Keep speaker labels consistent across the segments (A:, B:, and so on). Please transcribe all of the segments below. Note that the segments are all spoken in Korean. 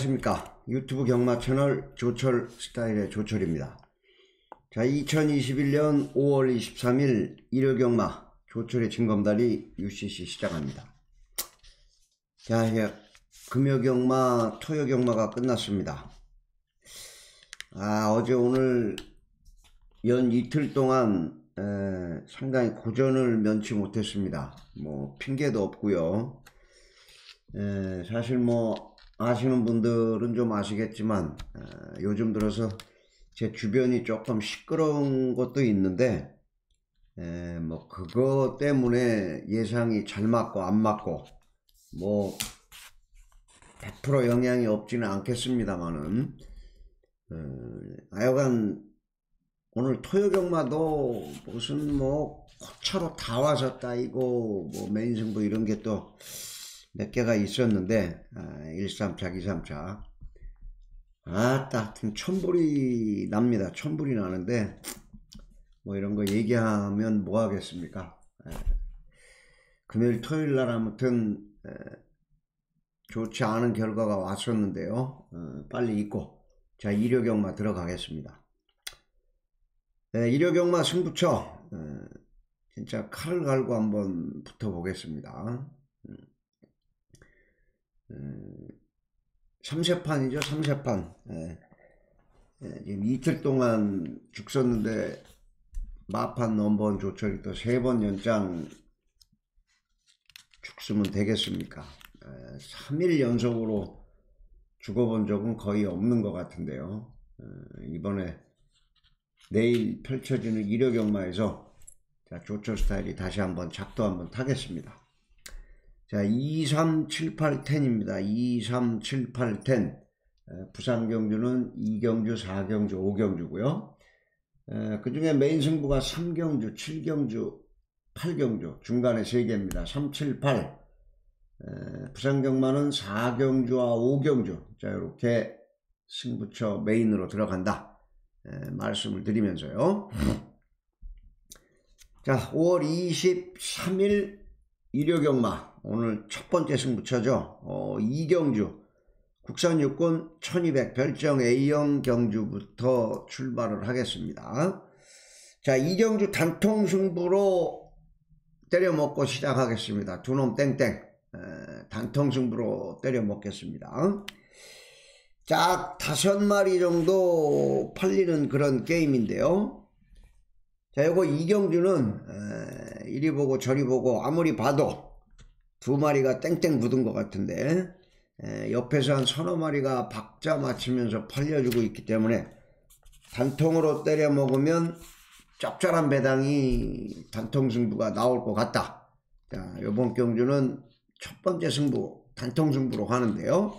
A: 안녕하십니까. 유튜브 경마 채널 조철 스타일의 조철입니다. 자 2021년 5월 23일 일요 경마 조철의 진검다리 UCC 시작합니다. 자 이제 금요 경마 토요 경마가 끝났습니다. 아 어제 오늘 연 이틀 동안 에, 상당히 고전을 면치 못했습니다. 뭐 핑계도 없고요. 에, 사실 뭐 아시는 분들은 좀 아시겠지만 어, 요즘 들어서 제 주변이 조금 시끄러운 것도 있는데 에, 뭐 그거 때문에 예상이 잘 맞고 안 맞고 뭐 100% 영향이 없지는 않겠습니다만은 어, 하여간 오늘 토요경마도 무슨 뭐 코차로 다 와섰다 이거 뭐 메인승부 이런 게또 몇 개가 있었는데 아, 1삼차 2삼차. 아따 천불이 납니다. 천불이 나는데 뭐 이런 거 얘기하면 뭐 하겠습니까? 에, 금요일 토요일 날 아무튼 에, 좋지 않은 결과가 왔었는데요. 어, 빨리 잊고 자 일요경마 들어가겠습니다. 에, 일요경마 승부처. 진짜 칼을 갈고 한번 붙어보겠습니다. 음. 3세판이죠 음, 3세판. 예. 예, 지금 이틀 동안 죽 썼는데 마판 넘버원 조철이 또 세 번 연장 죽으면 되겠습니까? 예, 3일 연속으로 죽어본 적은 거의 없는 것 같은데요. 예, 이번에 내일 펼쳐지는 일요경마에서 조철 스타일이 다시 한번 작도 한번 타겠습니다 자, 2378 10입니다. 2378 10. 부산 경주는 2경주, 4경주, 5경주고요. 그 중에 메인 승부가 3경주, 7경주, 8경주, 중간에 3개입니다. 378. 부산 경마는 4경주와 5경주. 자, 이렇게 승부처 메인으로 들어간다. 말씀을 드리면서요. 자, 5월 23일 일요경마 오늘 첫 번째 승부처죠. 어, 이경주 국산 육군 1200 별정 A형 경주부터 출발을 하겠습니다. 자 이경주 단통 승부로 때려 먹고 시작하겠습니다. 두 놈 땡땡 에, 단통 승부로 때려 먹겠습니다. 짝 다섯 마리 정도 팔리는 그런 게임인데요. 자 요거 이경주는 에, 이리 보고 저리 보고 아무리 봐도 두 마리가 땡땡 묻은 것 같은데 에, 옆에서 한 서너 마리가 박자 맞추면서 팔려주고 있기 때문에 단통으로 때려 먹으면 짭짤한 배당이 단통 승부가 나올 것 같다. 자, 요번 경주는 첫 번째 승부 단통 승부로 하는데요.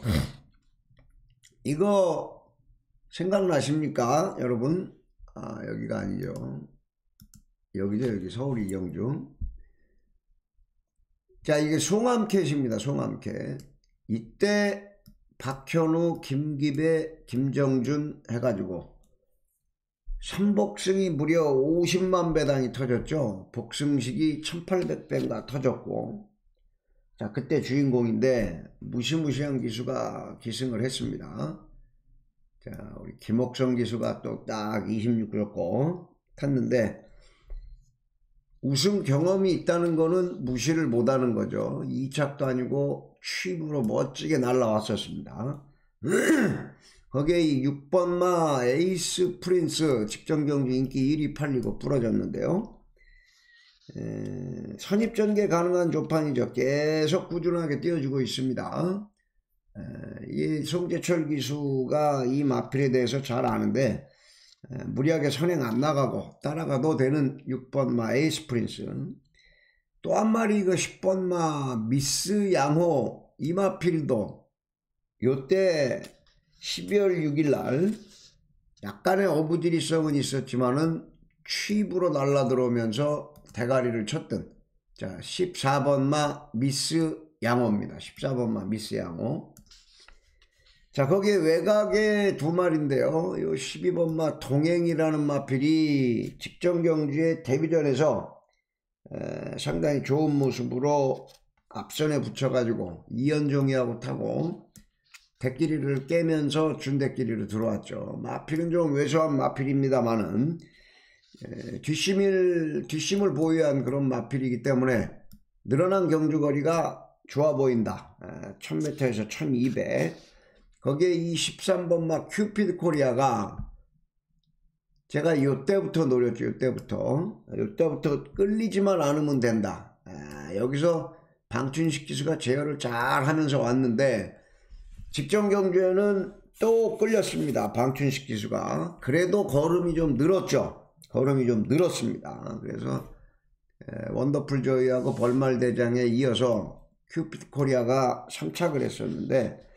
A: 이거 생각나십니까 여러분? 아 여기가 아니죠. 여기죠 여기 서울 이경주. 자, 이게 송암캐십니다. 송암캐. 이때 박현우, 김기배, 김정준 해가지고 삼복승이 무려 50만 배당이 터졌죠. 복승식이 1800배가 터졌고 자 그때 주인공인데 무시무시한 기수가 기승을 했습니다. 자 우리 김옥성 기수가 또 딱 26줬고 탔는데 우승 경험이 있다는 거는 무시를 못하는 거죠. 2착도 아니고 취입으로 멋지게 날라왔었습니다. 거기에 이 6번마 에이스 프린스 직전경주 인기 1위 팔리고 부러졌는데요. 에, 선입전개 가능한 조판이죠. 계속 꾸준하게 띄워주고 있습니다. 에, 이 송재철 기수가 이 마필에 대해서 잘 아는데 무리하게 선행 안 나가고 따라가도 되는 6번마 에이스 프린스 또 한 마리 그 10번마 미스 양호 이마필도 요때 12월 6일날 약간의 어부지리성은 있었지만은 취입으로 날라들어오면서 대가리를 쳤던 자 14번마 미스 양호입니다. 14번마 미스 양호 자 거기에 외곽에 두 마리인데요. 요 12번 마 동행이라는 마필이 직전 경주의 데뷔전에서 에, 상당히 좋은 모습으로 앞선에 붙여가지고 이현종이하고 타고 대끼리를 깨면서 준대끼리로 들어왔죠. 마필은 좀 왜소한 마필입니다만은 뒷심을 뒷심을 보유한 그런 마필이기 때문에 늘어난 경주거리가 좋아 보인다. 1000m에서 1200 거기에 이 13번 막 큐피드 코리아가 제가 요때부터 노렸죠. 요때부터 요때부터 끌리지만 않으면 된다. 여기서 방춘식 기수가 제어를 잘 하면서 왔는데 직전 경주에는 또 끌렸습니다. 방춘식 기수가. 그래도 걸음이 좀 늘었죠. 걸음이 좀 늘었습니다. 그래서 원더풀 조이하고 벌말대장에 이어서 큐피드 코리아가 3착을 했었는데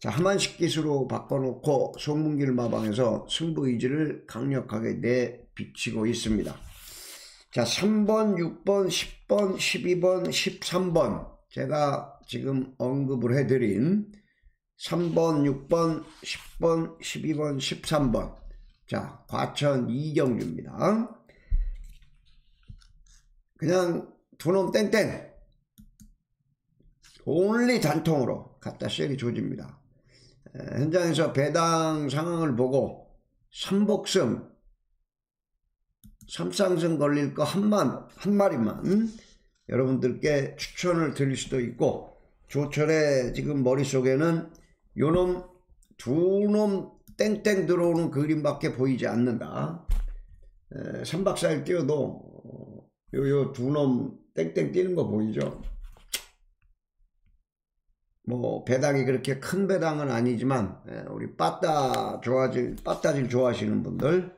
A: 자 하만식 기수로 바꿔놓고 송문길 마방에서 승부 의지를 강력하게 내비치고 있습니다. 자 3번, 6번, 10번, 12번, 13번 제가 지금 언급을 해드린 3번, 6번, 10번, 12번, 13번 자 과천 이경주입니다. 그냥 두놈 땡땡 온리 단통으로 갖다 쉐리 조집니다. 현장에서 배당 상황을 보고 삼복승 삼상승 걸릴 거 한만 한 마리만 여러분들께 추천을 드릴 수도 있고 조철의 지금 머릿속에는 요놈 두 놈 땡땡 들어오는 그림밖에 보이지 않는다. 3박 4일 뛰어도 요두 놈 땡땡 뛰는 거 보이죠? 뭐 배당이 그렇게 큰 배당은 아니지만 우리 빠따 좋아질 빠따질 좋아하시는 분들.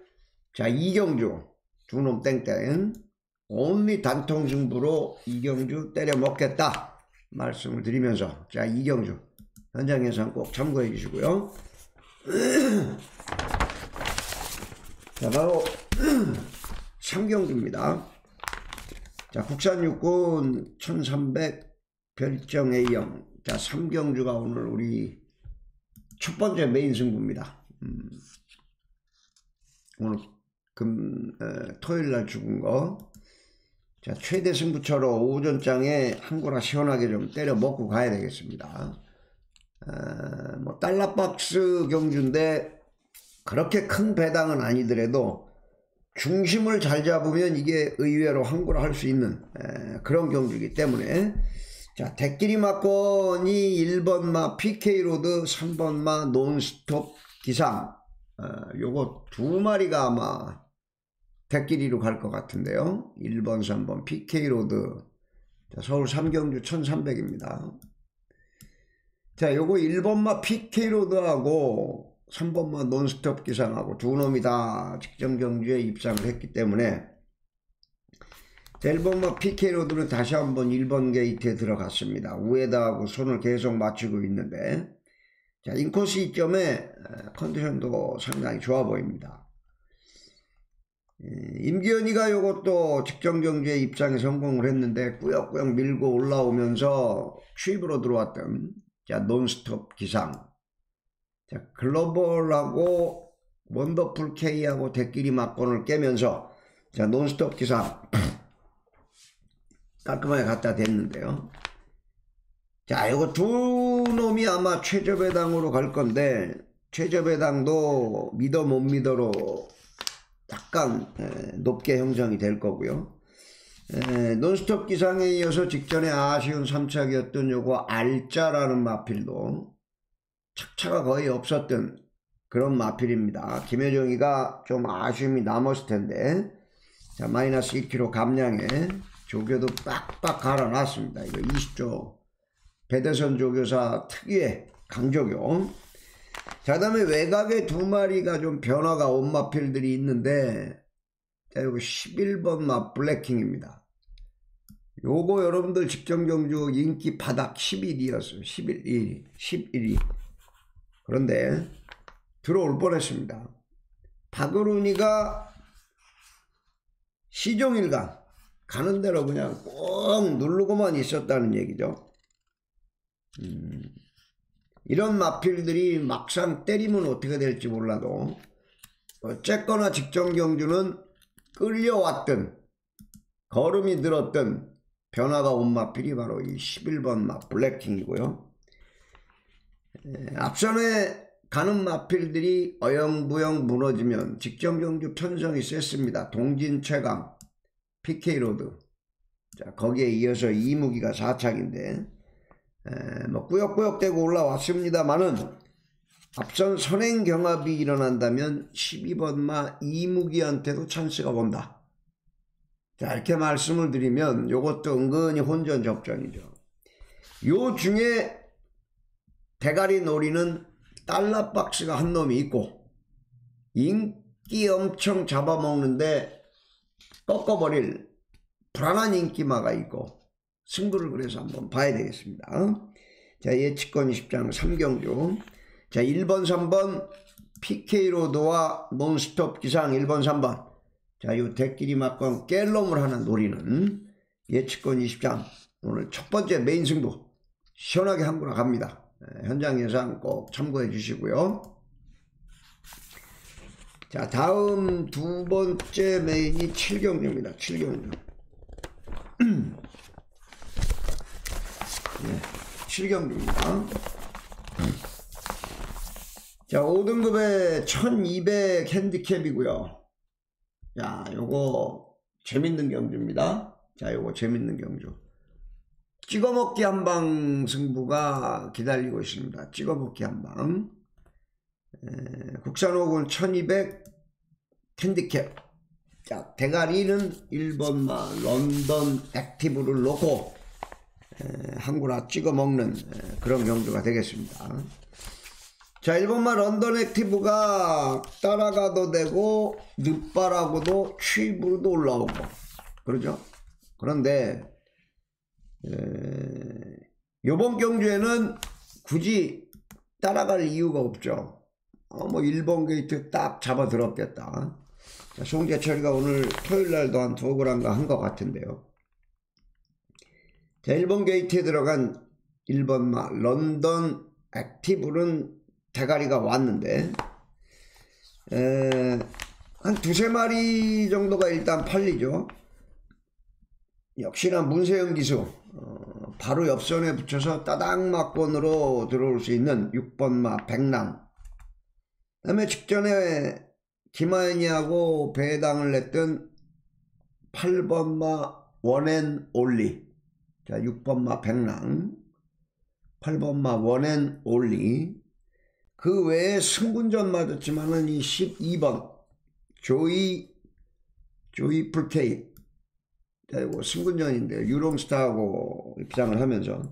A: 자 이경주. 두놈 땡땡. 온리 단통 승부로 이경주 때려 먹겠다. 말씀을 드리면서. 자 이경주. 현장 예상 꼭 참고해 주시고요. 자 바로 삼경주입니다. 자 국산 육군 1300 별정 A형 자 삼경주가 오늘 우리 첫 번째 메인 승부입니다. 음, 오늘 금 에, 토요일 날 죽은 거. 자 최대 승부처로 오전장에 한구나 시원하게 좀 때려 먹고 가야 되겠습니다. 어, 뭐 달러박스 경주인데 그렇게 큰 배당은 아니더라도 중심을 잘 잡으면 이게 의외로 항구라 할수 있는 에, 그런 경주이기 때문에 자 대끼리 막권이 1번 마 PK로드 3번 마 논스톱 기상 어, 요거 두 마리가 아마 대끼리로 갈 것 같은데요. 1번 3번 PK로드. 서울 삼경주 1300입니다. 자, 요거 1번마 PK로드하고 3번마 논스톱 기상하고 두 놈이 다 직전 경주에 입상을 했기 때문에 1번마 PK로드는 다시 한번 1번 게이트에 들어갔습니다. 우에다하고 손을 계속 맞추고 있는데 자, 인코스 이점에 컨디션도 상당히 좋아 보입니다. 임기현이가 요것도 직전 경주에 입상에 성공을 했는데 꾸역꾸역 밀고 올라오면서 추입으로 들어왔던 자, 논스톱 기상. 자, 글로벌하고 원더풀 K하고 대끼리 막권을 깨면서 자, 논스톱 기상. 깔끔하게 갖다 댔는데요. 자, 이거 두 놈이 아마 최저배당으로 갈 건데, 최저배당도 믿어 못 믿어로 약간 높게 형성이 될 거고요. 에, 논스톱 기상에 이어서 직전에 아쉬운 3착이었던 요거 알짜라는 마필도 착차가 거의 없었던 그런 마필입니다. 김효정이가 좀 아쉬움이 남았을 텐데 자 마이너스 2kg 감량에 조교도 빡빡 갈아놨습니다. 이거 20조 배대선 조교사 특유의 강조교 자 다음에 외곽에 두 마리가 좀 변화가 온 마필들이 있는데 자, 이거 11번 마 블랙킹입니다. 요거 여러분들 직전경주 인기 바닥 11위였어요. 11위, 11위. 그런데 들어올 뻔했습니다. 박으run이가 시종일관 가는 대로 그냥 꼭 누르고만 있었다는 얘기죠. 음, 이런 마필들이 막상 때리면 어떻게 될지 몰라도 어쨌거나 직전 경주는 끌려왔던 걸음이 늘었던 변화가 온 마필이 바로 이 11번 마 블랙킹이고요. 에, 앞선에 가는 마필들이 어영부영 무너지면 직전 경주 편성이 셌습니다. 동진 최강, PK로드. 자, 거기에 이어서 이무기가 4착인데, 에, 뭐, 꾸역꾸역대고 올라왔습니다만은, 앞선 선행 경합이 일어난다면 12번마 이무기한테도 찬스가 온다. 자, 이렇게 말씀을 드리면 이것도 은근히 혼전 접전이죠. 요 중에 대가리 노리는 달러 박스가 한 놈이 있고 인기 엄청 잡아먹는데 꺾어버릴 불안한 인기마가 있고 승부를 그래서 한번 봐야 되겠습니다. 자 예측권 20장 3경주 자 1번 3번 PK로드와 논스톱 기상 1번 3번 자, 요 대끼리 맞건 깰놈을 하는 놀이는 예측권 20장 오늘 첫 번째 메인 승부 시원하게 한구나 갑니다. 현장 예상 꼭 참고해 주시고요. 자, 다음 두 번째 메인이 7경주입니다. 7경주. 네, 7경주입니다. 자, 5등급에 1200 핸디캡이고요. 자, 요거 재밌는 경주입니다. 자, 요거 재밌는 경주. 찍어먹기 한방 승부가 기다리고 있습니다. 찍어먹기 한방. 국산 오군 1200 핸디캡. 자, 대가리는 1번마 런던 액티브를 놓고 에, 한구나 찍어 먹는 에, 그런 경주가 되겠습니다. 자, 1번마 런던 액티브가 따라가도 되고 늦발하고도 추입으로도 올라오고 그러죠. 그런데 에, 요번 경주에는 굳이 따라갈 이유가 없죠. 어, 뭐 1번 게이트 딱 잡아 들었겠다. 자, 송재철이가 오늘 토요일 날도 한 두어 그람가 한것 같은데요. 자, 1번 게이트에 들어간 1번 마 런던 액티브는 대가리가 왔는데 에, 한 두세 마리 정도가 일단 팔리죠. 역시나 문세영 기수 어, 바로 옆선에 붙여서 따닥 막권으로 들어올 수 있는 6번마 백랑 그 다음에 직전에 김하연이하고 배당을 냈던 8번마 원앤온리. 자 6번마 백랑 8번마 원앤온리. 그 외에 승군전 맞았지만은 이 12번 조이 조이 풀 케이. 그리고 승군전인데 유롱스타하고 입장을 하면서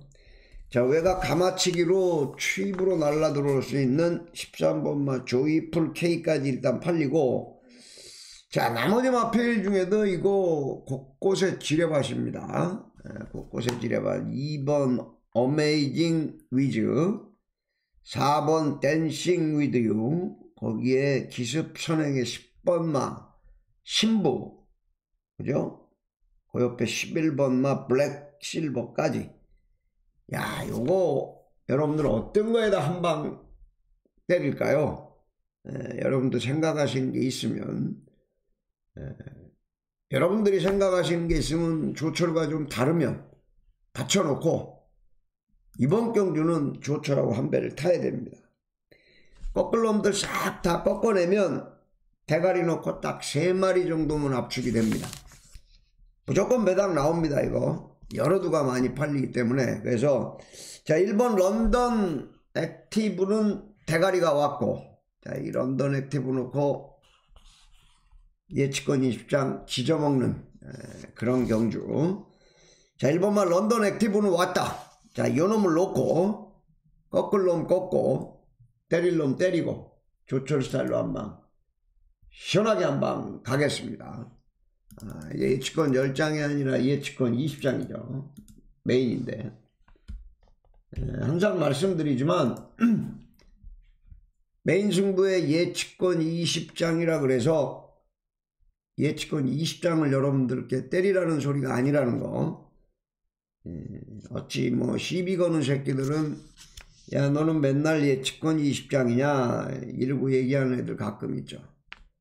A: 자 외곽 가마치기로 취입으로 날라 들어올 수 있는 13번마 조이 풀케이까지 일단 팔리고 자 나머지 마필 중에도 이거 곳곳에 지뢰밭입니다. 곳곳에 지뢰밭. 2번 어메이징 위즈 4번 댄싱 위드 유 거기에 기습 선행의 10번마 신부 그죠? 그 옆에 11번마 블랙 실버까지 야 요거 여러분들 어떤 거에다 한 방 때릴까요? 에, 여러분도 생각하시는 게 있으면 에, 여러분들이 생각하시는 게 있으면 조철과 좀 다르면 받쳐놓고 이번 경주는 조철하고 한 배를 타야 됩니다. 꺾을 놈들 싹 다 꺾어내면 대가리 놓고 딱 세 마리 정도면 압축이 됩니다. 무조건 배당 나옵니다 이거. 여러 두가 많이 팔리기 때문에 그래서 자 1번 런던 액티브는 대가리가 왔고 자 이 런던 액티브 놓고 예측권 20장 지져먹는 에, 그런 경주 자 1번마 런던 액티브는 왔다 자, 요 놈을 놓고 꺾을 놈 꺾고 때릴 놈 때리고 조철 스타일로 한방 시원하게 한 방 가겠습니다. 아, 예측권 10장이 아니라 예측권 20장이죠. 메인인데 에, 항상 말씀드리지만 메인 승부의 예측권 20장이라 그래서 예측권 20장을 여러분들께 때리라는 소리가 아니라는 거 어찌 뭐 시비 거는 새끼들은 야 너는 맨날 예측권 20장이냐 이러고 얘기하는 애들 가끔 있죠.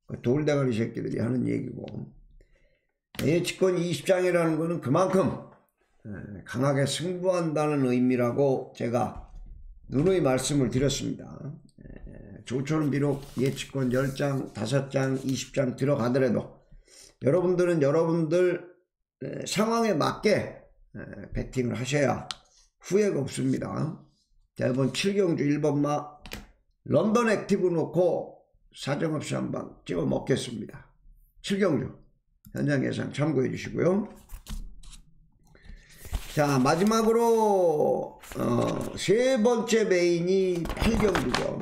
A: 그 돌대가리 새끼들이 하는 얘기고 예측권 20장이라는 거는 그만큼 강하게 승부한다는 의미라고 제가 누누이 말씀을 드렸습니다. 조철은 비록 예측권 10장, 5장, 20장 들어가더라도 여러분들은 여러분들 상황에 맞게 베팅을 하셔야 후회가 없습니다. 자, 이번 7경주 1번마 런던 액티브 놓고 사정없이 한방 찍어 먹겠습니다. 7경주 현장 예상 참고해 주시고요. 자 마지막으로 어, 세 번째 메인이 8경주죠.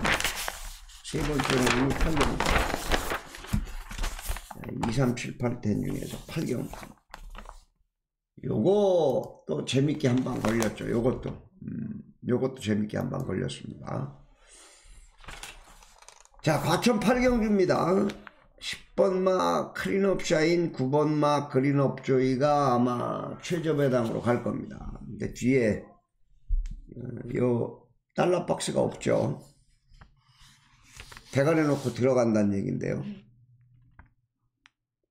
A: 세 번째 메인이 8경주 2, 3, 7, 8된 중에서 8경주 요거 또 재밌게 한 방 걸렸죠. 요것도 음, 요것도 재밌게 한 방 걸렸습니다. 자 과천 8경주입니다. 10번마 크린업샤인 9번마 그린업 조이가 아마 최저 배당으로 갈 겁니다. 근데 뒤에 어, 요 달러 박스가 없죠. 대가리 놓고 들어간다는 얘긴데요.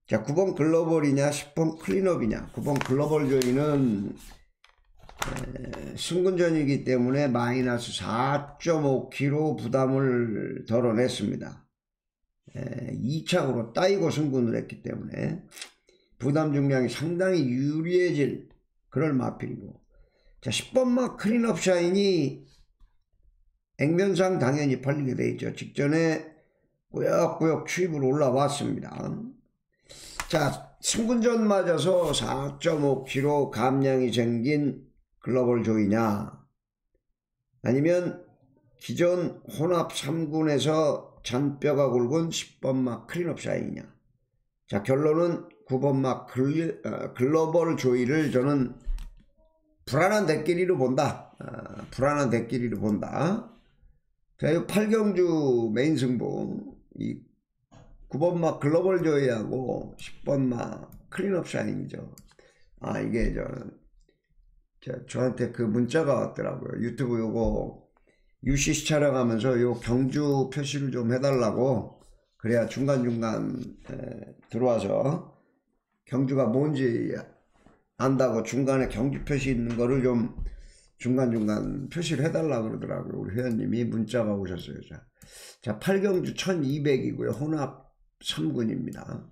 A: 자, 9번 글로벌이냐, 10번 클린업이냐. 9번 글로벌 조이는 승군전이기 때문에 마이너스 4.5kg 부담을 덜어냈습니다. 2착으로 따이고 승군을 했기 때문에 부담 중량이 상당히 유리해질 그럴 마필이고 자 10번 마 클린업 샤인이 액면상 당연히 팔리게 돼 있죠. 직전에 꾸역꾸역 추입으로 올라왔습니다. 자 승군전 맞아서 4.5kg 감량이 생긴 글로벌 조이냐 아니면 기존 혼합 3군에서 잔뼈가 굵은 10번마 클린업 샤인이냐. 자 결론은 9번마 글리, 어, 글로벌 조이를 저는 불안한 대끼리로 본다. 어, 불안한 대끼리로 본다. 자, 이 8경주 메인 승부. 이 9번마 글로벌 조이하고 10번마 클린업 샤인이죠. 아 이게 저, 저 저한테 그 문자가 왔더라고요. 유튜브 요거 UCC 촬영하면서 요 경주 표시를 좀 해달라고 그래야 중간중간 들어와서 경주가 뭔지 안다고 중간에 경주 표시 있는 거를 좀 중간중간 표시를 해달라고 그러더라고요. 우리 회원님이 문자가 오셨어요. 자, 자 8경주 1200이고요. 혼합 3군입니다.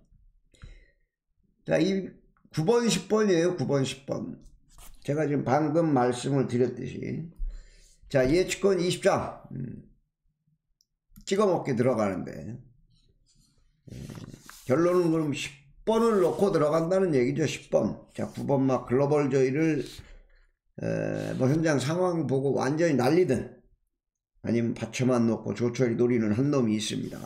A: 자, 이 9번, 10번이에요. 9번, 10번. 제가 지금 방금 말씀을 드렸듯이 자 예측권 20장 음, 찍어먹기 들어가는데. 예, 결론은 그럼 10번을 놓고 들어간다는 얘기죠 10번. 자 9번 막 글로벌 조이를 에, 뭐 현장 상황 보고 완전히 날리든 아니면 받쳐만 놓고 조철이 노리는 한 놈이 있습니다.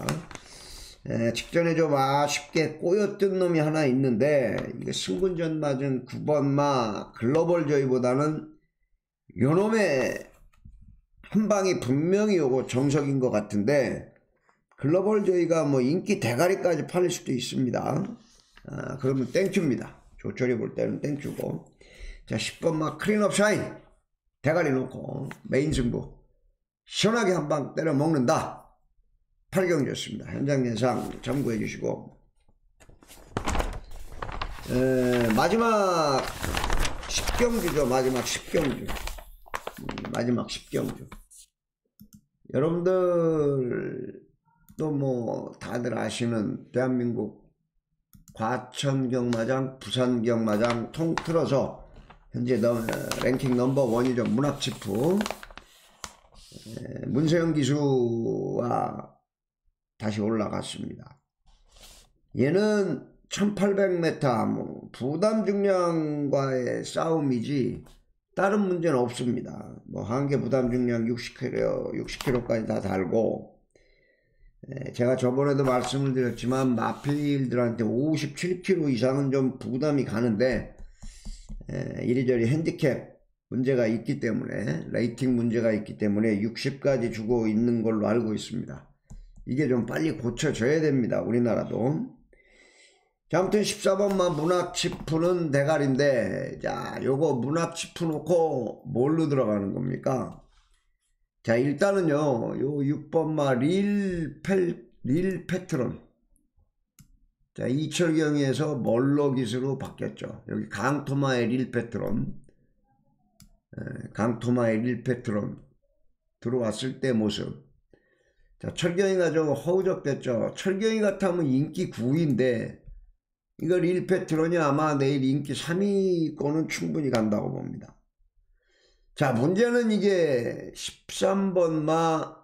A: 에, 직전에 좀 아쉽게 꼬였던 놈이 하나 있는데 이게 승군전 맞은 9번마 글로벌 조이보다는 요놈의 한 방이 분명히 오고 정석인 것 같은데 글로벌 조이가 뭐 인기 대가리까지 팔릴 수도 있습니다. 아, 그러면 thank you입니다. 조철이 볼 때는 thank you고 자 10번 마 클린업 샤인 대가리 놓고 메인 승부 시원하게 한 방 때려 먹는다. 8경기였습니다. 현장 예상 참고해 주시고 에, 마지막 10경기죠. 마지막 10경기 마지막 10경주 여러분들도 뭐 다들 아시는 대한민국 과천 경마장 부산 경마장 통틀어서 현재 랭킹 넘버 원이죠. 문학치프 문세영 기수와 다시 올라갔습니다. 얘는 1800m 뭐 부담 중량과의 싸움이지 다른 문제는 없습니다. 뭐 한계 부담 중량 60kg, 60kg까지 다 달고 에, 제가 저번에도 말씀을 드렸지만 마필들한테 57kg 이상은 좀 부담이 가는데 에, 이리저리 핸디캡 문제가 있기 때문에 rating 문제가 있기 때문에 60까지 주고 있는 걸로 알고 있습니다. 이게 좀 빨리 고쳐져야 됩니다. 우리나라도. 자, 아무튼 14번만 문학치프는 대가리인데, 자, 요거 문학치프 놓고 뭘로 들어가는 겁니까? 자, 일단은요, 요 6번마 릴, 펠, 릴 패트론. 자, 이철경에서 멀로 기수로 바뀌었죠. 여기 강토마의 릴 패트론. 강토마의 릴 패트론. 들어왔을 때 모습. 자, 철경이가 좀 허우적됐죠. 철경이 같으면 인기 9위인데 이걸 1패 틀어니 아마 내일 인기 3위권은 충분히 간다고 봅니다. 자, 문제는 이게 13번마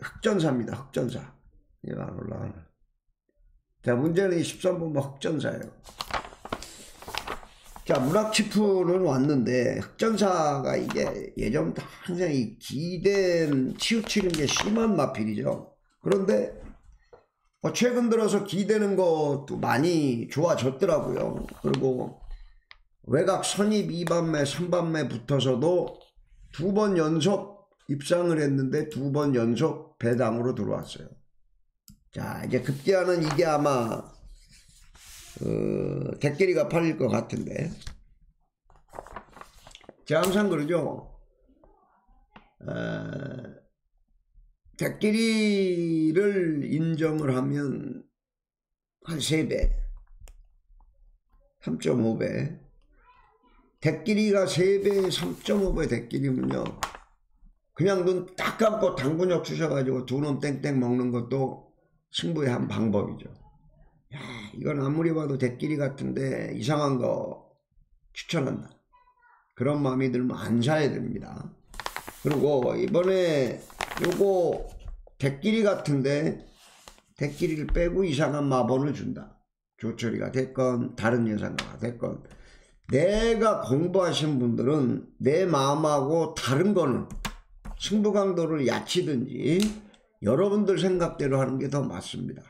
A: 흑전사입니다. 흑전사. 이거 안 올라가네. 자, 문제는 이 13번마 흑전사예요. 자, 문학치프는 왔는데 흑전사가 이게 예전부터 항상 이 기댄 치우치는 게 심한 마필이죠. 그런데 뭐 최근 들어서 기대는 것도 많이 좋아졌더라고요. 그리고 외곽 선입 2반매, 3반매 붙어서도 두 번 연속 입상을 했는데 두 번 연속 배당으로 들어왔어요. 자, 이제 급기야는 이게 아마 어, 대끼리가 팔릴 것 같은데 제가 항상 그러죠 어, 대끼리를 인정을 하면 한 3배 3.5배 대끼리가 3배 3.5배 대끼리면요 그냥 눈 딱 감고 당근역 주셔가지고 두 놈 땡땡 먹는 것도 승부의 한 방법이죠 야, 이건 아무리 봐도 대끼리 같은데 이상한 거 추천한다. 그런 마음이 들면 안 사야 됩니다. 그리고 이번에 요거 대끼리 같은데 대끼리를 빼고 이상한 마번을 준다. 조철이가 됐건 다른 여성가 됐건 내가 공부하신 분들은 내 마음하고 다른 거는 승부 강도를 야치든지 여러분들 생각대로 하는 게 더 맞습니다.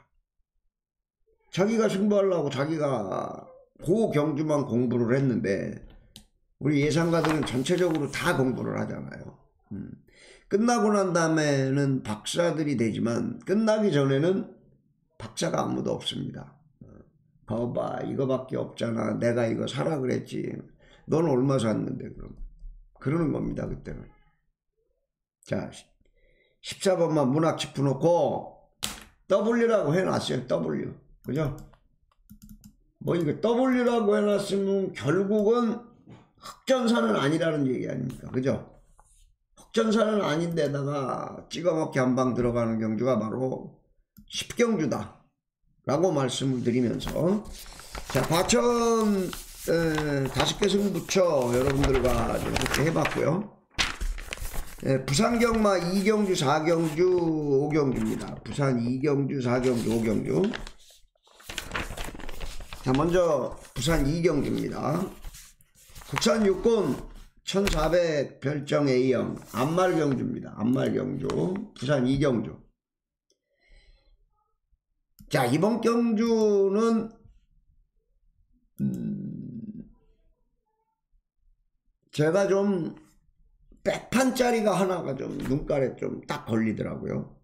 A: 자기가 승부하려고 자기가 고경주만 공부를 했는데 우리 예상가들은 전체적으로 다 공부를 하잖아요. 음. 끝나고 난 다음에는 박사들이 되지만 끝나기 전에는 박사가 아무도 없습니다. 거봐 이거밖에 없잖아. 내가 이거 사라 그랬지. 넌 얼마 샀는데 그럼. 그러는 겁니다 그때는. 자 14번만 문학 짚어놓고 W라고 해놨어요. W. 그죠? 뭐 이거 W라고 해놨으면 결국은 흑전사는 아니라는 얘기 아닙니까? 그죠? 흑전사는 아닌데다가 찍어먹기 한 방 들어가는 경주가 바로 10경주다. 라고 말씀을 드리면서 자 과천 에, 다섯 개 승부처 여러분들과 이렇게 해봤고요. 예, 부산 경마 2경주 4경주 5경주입니다. 부산 2경주 4경주 5경주 자 먼저 부산 이경주입니다. 국산 육군 1400 별정 A형 안말경주입니다. 안말경주 부산 이경주 자 이번 경주는 음, 제가 좀 백판짜리가 하나가 좀 눈깔에 좀 딱 걸리더라고요.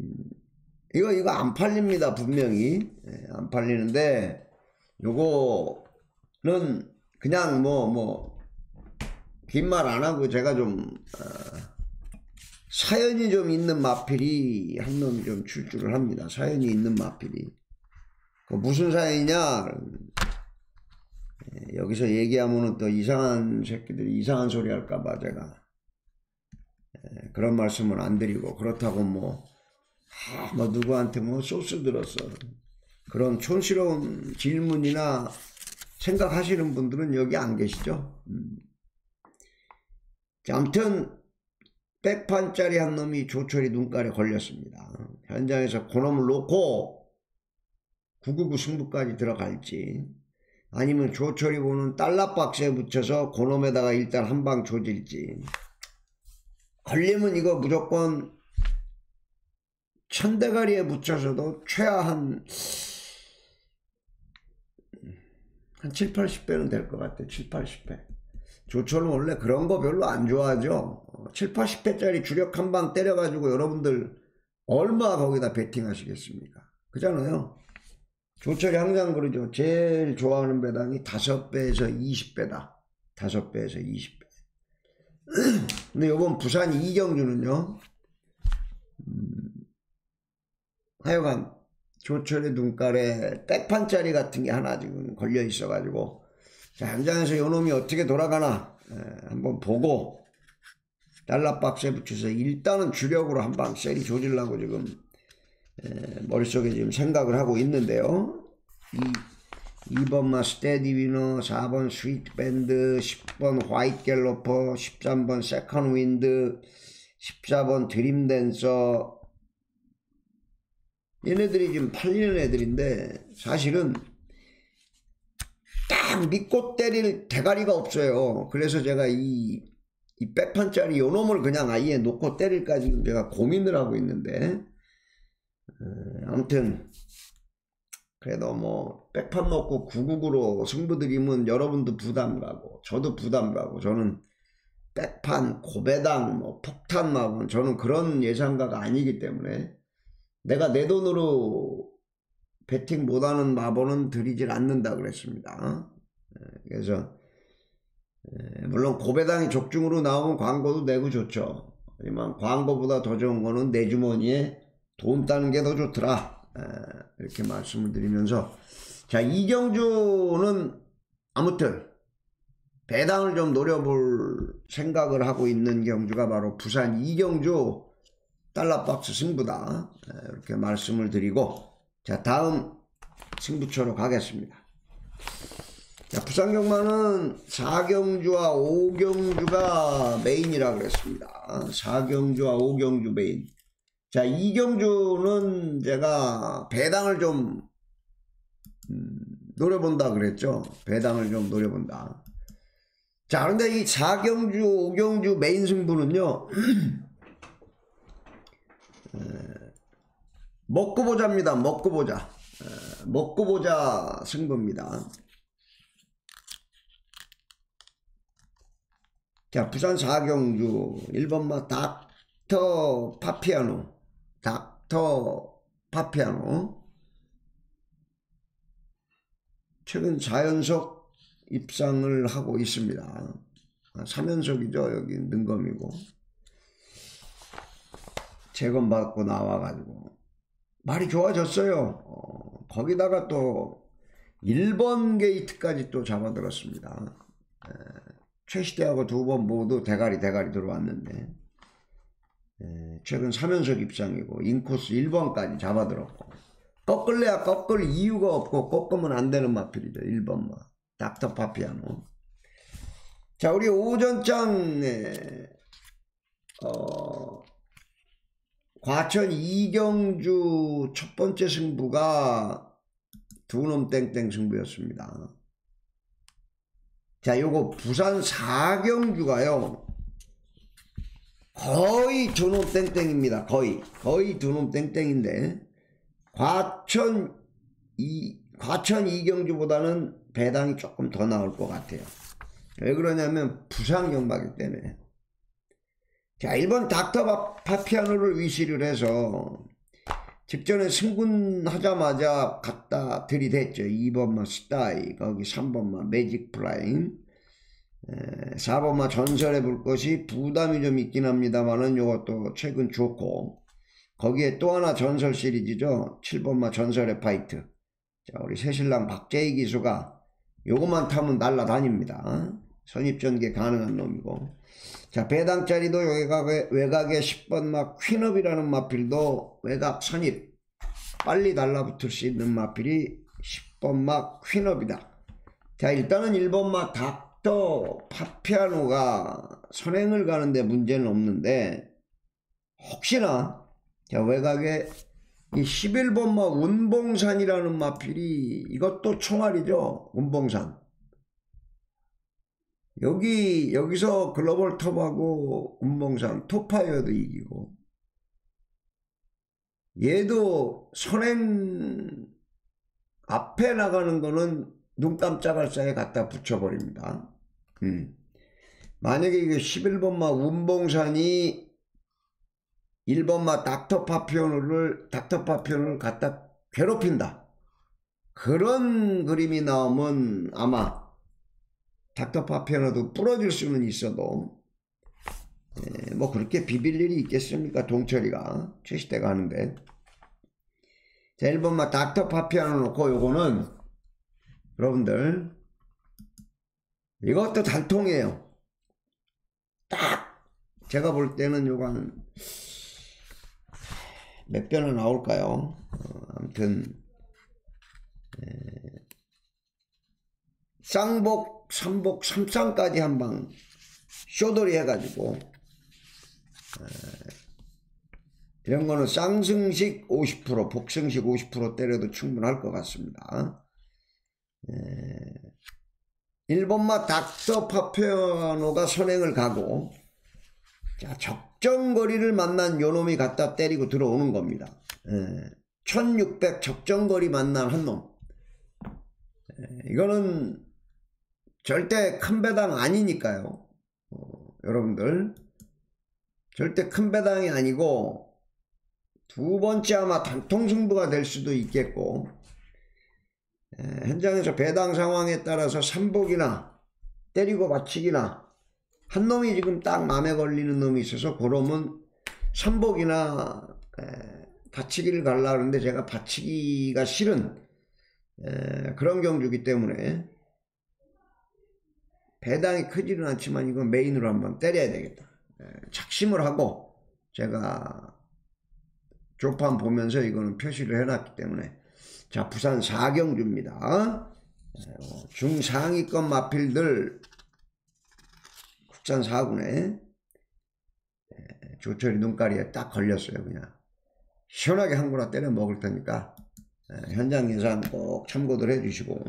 A: 음, 이거 이거 안 팔립니다 분명히 예, 안 팔리는데 요거는 그냥 뭐 뭐 긴 말 안 하고 제가 좀 어, 사연이 좀 있는 마필이 한 놈이 좀 출주를 합니다. 사연이 있는 마필이. 그 무슨 사연이냐? 예, 여기서 얘기하면은 또 이상한 새끼들이 이상한 소리 할까봐 제가 예, 그런 말씀은 안 드리고 그렇다고 뭐 아, 뭐 누구한테 뭐 소스 들었어. 그런 촌스러운 질문이나 생각하시는 분들은 여기 안 계시죠? 음. 자, 아무튼 백판짜리 한 놈이 조철이 눈깔에 걸렸습니다. 현장에서 그놈을 놓고 999 승부까지 들어갈지 아니면 조철이 보는 달러박스에 붙여서 그놈에다가 일단 한 방 조질지 걸리면 이거 무조건 천대가리에 붙여서도 최하 한, 한 7, 80배는 될 것 같아요. 7, 80배. 조철은 원래 그런 거 별로 안 좋아하죠. 7, 80배짜리 주력 한 방 때려가지고 여러분들 얼마 거기다 베팅 하시겠습니까? 그잖아요. 조철이 항상 그러죠. 제일 좋아하는 배당이 5배에서 20배다. 5배에서 20배. 근데 요번 부산 이경주는요. 하여간 조철의 눈깔에 백판짜리 같은 게 하나 지금 걸려 있어가지고 자, 현장에서 요놈이 어떻게 돌아가나 에, 한번 보고 달러 박스에 붙여서 일단은 주력으로 한방 세리 조질라고 지금 에, 머릿속에 지금 생각을 하고 있는데요. 이 2번마 스테디 위너, 4번 스위트 밴드, 10번 화이트 갤로퍼, 13번 세컨 윈드, 14번 드림 댄서 얘네들이 지금 팔리는 애들인데 사실은 딱 믿고 때릴 대가리가 없어요. 그래서 제가 이, 이 백판짜리 요 놈을 그냥 아예 놓고 때릴까 지금 제가 고민을 하고 있는데 어, 아무튼 그래도 뭐 백판 놓고 구국으로 승부 들이면 여러분도 부담 가고 저도 부담 가고 저는 백판 고배당 뭐 폭탄 마법 저는 그런 예상가가 아니기 때문에 내가 내 돈으로 배팅 못하는 마법은 드리질 않는다 그랬습니다. 예, 그래서 예, 물론 고배당이 족중으로 나오면 광고도 내고 좋죠. 하지만 광고보다 더 좋은 거는 내 주머니에 돈 따는 게 더 좋더라. 예, 이렇게 말씀을 드리면서 자 이경주는 아무튼 배당을 좀 노려볼 생각을 하고 있는 경주가 바로 부산 이경주 달러박스 승부다. 이렇게 말씀을 드리고 자 다음 승부처로 가겠습니다. 자 부산 경마는 4경주와 5경주가 메인이라 그랬습니다. 4경주와 5경주 메인. 자 2경주는 제가 배당을 좀 음, 노려본다 그랬죠. 배당을 좀 노려본다. 자 그런데 이 4경주 5경주 메인 승부는요 먹고 보자입니다. 먹고 보자. 먹고 보자 승부입니다. 자, 부산 사경주 1번마 닥터 파피아노 닥터 파피아노 최근 4연속 입상을 하고 있습니다. 3연속이죠. 아, 여기 능검이고 재검받고 나와가지고 말이 좋아졌어요. 어, 거기다가 또 1번 게이트까지 또 잡아들었습니다. 에, 최시대하고 두 번 모두 대가리 대가리 들어왔는데 에, 최근 3연속 입장이고 인코스 1번까지 잡아들었고 꺾을래야 꺾을 이유가 없고 꺾으면 안 되는 마필이죠. 1번만 닥터 파피아노 자 우리 오전장 어, 과천 이경주 첫 번째 승부가 두놈 땡땡 승부였습니다. 자, 요거 부산 사경주가요. 거의 두놈 땡땡입니다. 거의. 거의 두놈 땡땡인데 과천 이 과천 이경주보다는 배당이 조금 더 나올 것 같아요. 왜 그러냐면 부산 경마기 때문에. 자, 1번 닥터 파피아노를 위시를 해서 직전에 승군하자마자 갖다 들이댔죠. 2번마 스타이, 거기 3번마 매직 프라임, 4번마 전설의 불꽃이 부담이 좀 있긴 합니다만은 요것도 최근 좋고 거기에 또 하나 전설 시리즈죠. 7번마 전설의 파이트. 자, 우리 새신랑 박재이 기수가 요것만 타면 날라다닙니다. 선입전개 가능한 놈이고 자 배당짜리도 외곽에, 외곽에 10번 마 퀸업이라는 마필도 외곽 선입. 빨리 달라붙을 수 있는 마필이 10번 막 퀸업이다. 자 일단은 1번 막 닥터 파피아노가 선행을 가는데 문제는 없는데 혹시나 자 외곽에 이 11번 막 운봉산이라는 마필이 이것도 총알이죠 운봉산 여기 여기서 글로벌 톱하고 운봉산 톱파이어도 이기고 얘도 선행 앞에 나가는 거는 눈 깜짝할 사이에 갖다 붙여버립니다. 음. 만약에 이게 11번마 운봉산이 1번마 닥터 파피오를 닥터 파피오를 갖다 괴롭힌다. 그런 그림이 나오면 아마 닥터파피아노도 부러질 수는 있어도 예, 뭐 그렇게 비빌 일이 있겠습니까? 동철이가 최시대가 하는데. 자 1번만 닥터파피아노 놓고 요거는 여러분들 이것도 달통이에요. 딱 제가 볼 때는 요건 몇 변은 나올까요? 어, 아무튼 쌍복, 삼복, 삼쌍까지 한 방 쇼돌이 해가지고 이런 거는 쌍승식 50% 복승식 50% 때려도 충분할 것 같습니다. 1번마 닥터 파페아노가 선행을 가고 자 적정거리를 만난 요놈이 갖다 때리고 들어오는 겁니다. 1600 적정거리 만난 한놈 이거는 절대 큰 배당 아니니까요. 어, 여러분들 절대 큰 배당이 아니고 두 번째 아마 단통 승부가 될 수도 있겠고 에, 현장에서 배당 상황에 따라서 삼복이나 때리고 받치기나 한 놈이 지금 딱 마음에 걸리는 놈이 있어서 그러면 삼복이나 에, 받치기를 갈라 그러는데 제가 받치기가 싫은 에, 그런 경주기 때문에 배당이 크지는 않지만 이건 메인으로 한번 때려야 되겠다. 에, 착심을 하고 제가 조판 보면서 이거는 표시를 해놨기 때문에 자 부산 사경주입니다. 중상위권 마필들 국산 4군에 조철이 눈가리에 딱 걸렸어요 그냥 시원하게 한 거나 때려 먹을 테니까 현장 예산 꼭 참고들 해주시고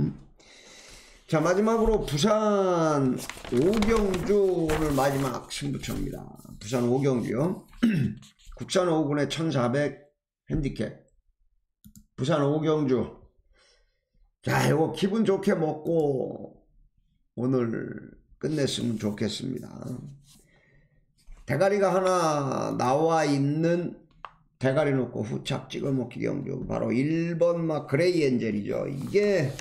A: 자 마지막으로 부산 오경주를 마지막 승부처입니다. 부산 오경주요. 국산 5군의 1400 핸디캡. 부산 오경주. 자 이거 기분 좋게 먹고 오늘 끝냈으면 좋겠습니다. 대가리가 하나 나와 있는 대가리 놓고 후착 찍어 먹기 경주. 바로 1번 마 그레이 엔젤이죠. 이게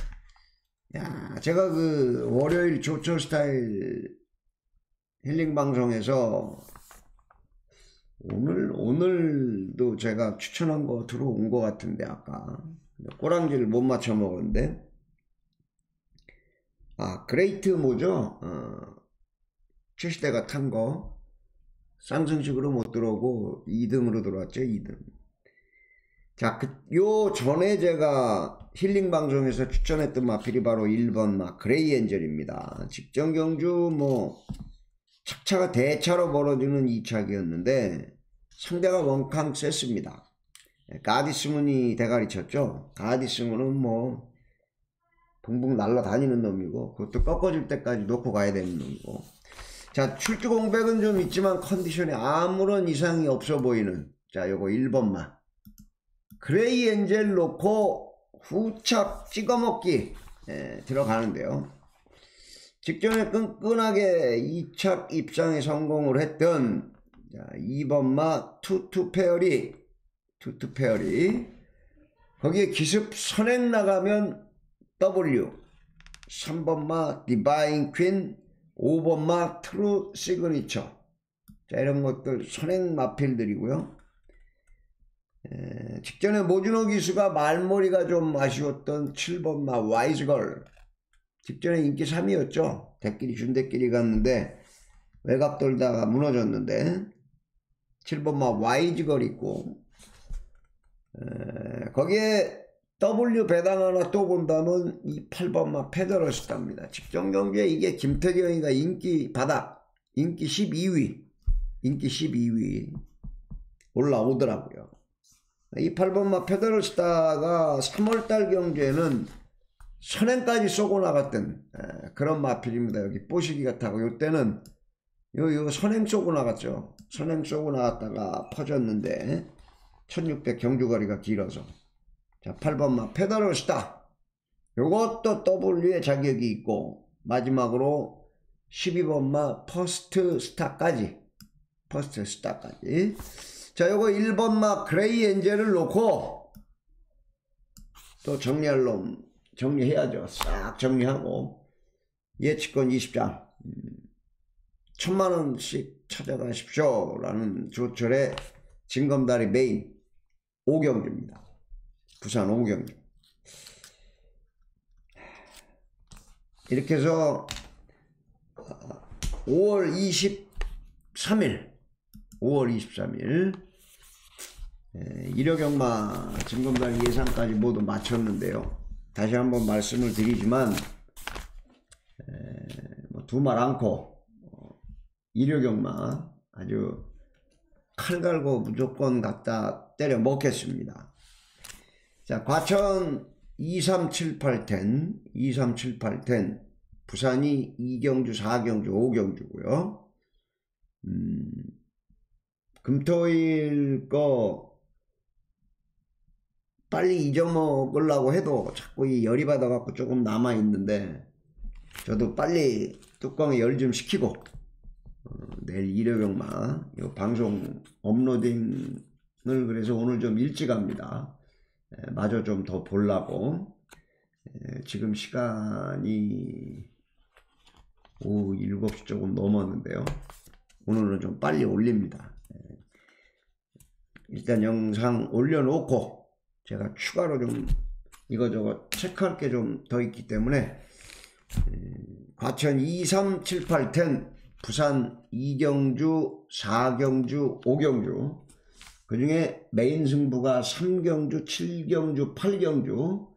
A: 야 제가 그 월요일 조철 스타일 힐링 방송에서 오늘 오늘도 제가 추천한 거 들어온 것 같은데 아까. 꼬랑지를 못 맞춰 먹었는데. 아 그레이트 뭐죠? 어, 최시대가 탄 거. 쌍승식으로 못 들어오고 2등으로 들어왔죠 2등 자, 그, 요 전에 제가 힐링 방송에서 추천했던 마필이 바로 1번 마 그레이 엔젤입니다. 직전 경주 뭐 착차가 대차로 벌어지는 2착이었는데 상대가 원캉 셌습니다. 가디스문이 대가리 쳤죠. 가디스문은 뭐 붕붕 날라다니는 놈이고 그것도 꺾어질 때까지 놓고 가야 되는 놈이고 자 출주 공백은 좀 있지만 컨디션이 아무런 이상이 없어 보이는 자 요거 1번만 그레이 엔젤 놓고 후착 찍어먹기 예, 들어가는데요. 직전에 끈끈하게 2착 입상에 성공을 했던 자, 2번마 투투 페어리 투투 페어리. 거기에 기습 선행 나가면 W 3번마 디바인 퀸 5번마 트루 시그니처. 자 이런 것들 선행 마필들이고요 에, 직전에 모준호 기수가 말머리가 좀 아쉬웠던 7번 마 와이즈걸 직전에 인기 3위였죠 대끼리 준대끼리 갔는데 외곽 돌다가 무너졌는데 7번마 YG걸 있고 에, 거기에 W 배당 하나 또 본다면 이 8번 마 페더러스답니다. 직전 경기에 이게 김태경이가 인기 바닥 인기 12위 인기 12위 올라오더라고요. 이 8번마 페더러스타가 3월달 경기에는 선행까지 쏘고 나갔던 에, 그런 마필입니다. 여기 뽀시기가 타고 이때는 요, 요 선행 쏘고 나갔죠. 선행 쏘고 나갔다가 퍼졌는데 1600 경주거리가 길어서 자 8번마 페더럴 스타 요것도 W에 자격이 있고 마지막으로 12번마 퍼스트 스타까지 퍼스트 스타까지 자 요거 1번마 그레이 엔젤을 놓고 또 정리할 놈 정리해야죠. 싹 정리하고 예측권 20장. 천만 원씩 찾아가십시오. 라는 조철의 진검다리 메인 오경주입니다. 부산 오경주. 이렇게 해서 5월 23일 5월 23일 예, 일요경마 증검단 예상까지 모두 마쳤는데요. 다시 한번 말씀을 드리지만 뭐 두말 않고 어, 일요경마 아주 칼 갈고 무조건 갖다 때려 먹겠습니다. 자 과천 2378텐 2378텐 부산이 2경주 4경주 5경주고요. 음, 금토일 거 빨리 잊어먹으려고 해도 자꾸 이 열이 받아갖고 조금 남아있는데 저도 빨리 뚜껑에 열좀 식히고 어, 내일 이 방송 업로딩을 그래서 오늘 좀 일찍 합니다. 에, 마저 좀 더 보려고 에, 지금 시간이 오후 7시 조금 넘었는데요. 오늘은 좀 빨리 올립니다. 에, 일단 영상 올려놓고 제가 추가로 좀 이거저거 체크할 게 좀 더 있기 때문에 과천 2378텐 부산 2경주 4경주 5경주 그 중에 메인 승부가 3경주 7경주 8경주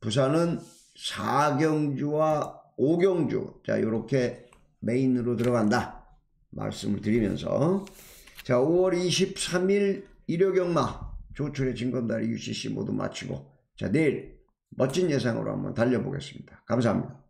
A: 부산은 4경주와 5경주. 자 이렇게 메인으로 들어간다. 말씀을 드리면서. 자 5월 23일 일요경마 조출의 진검다리 UCC 모두 마치고 자 내일 멋진 예상으로 한번 달려보겠습니다. 감사합니다.